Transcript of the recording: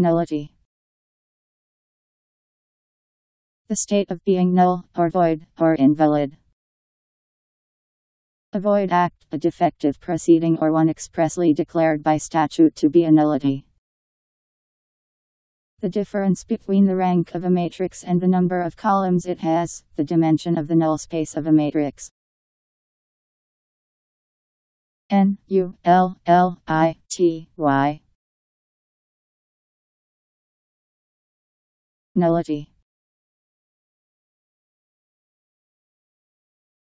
Nullity. The state of being null, or void, or invalid. A void act, a defective proceeding or one expressly declared by statute to be a nullity. The difference between the rank of a matrix and the number of columns it has, the dimension of the null space of a matrix. N U L L I T Y Nullity